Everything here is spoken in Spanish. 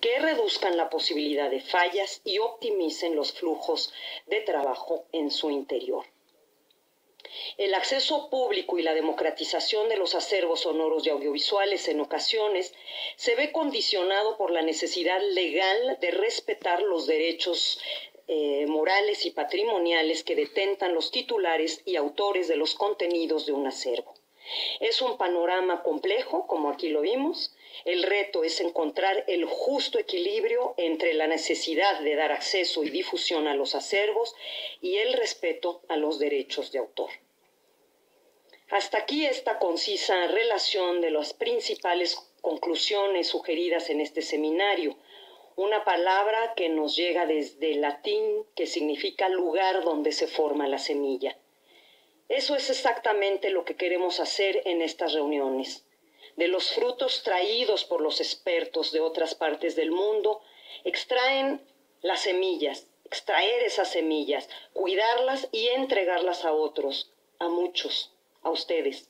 que reduzcan la posibilidad de fallas y optimicen los flujos de trabajo en su interior. El acceso público y la democratización de los acervos sonoros y audiovisuales en ocasiones se ve condicionado por la necesidad legal de respetar los derechos eh, morales y patrimoniales que detentan los titulares y autores de los contenidos de un acervo. Es un panorama complejo, como aquí lo vimos. El reto es encontrar el justo equilibrio entre la necesidad de dar acceso y difusión a los acervos y el respeto a los derechos de autor. Hasta aquí esta concisa relación de las principales conclusiones sugeridas en este seminario. Una palabra que nos llega desde el latín que significa lugar donde se forma la semilla. Eso es exactamente lo que queremos hacer en estas reuniones. De los frutos traídos por los expertos de otras partes del mundo, extraen las semillas, extraer esas semillas, cuidarlas y entregarlas a otros, a muchos, a ustedes,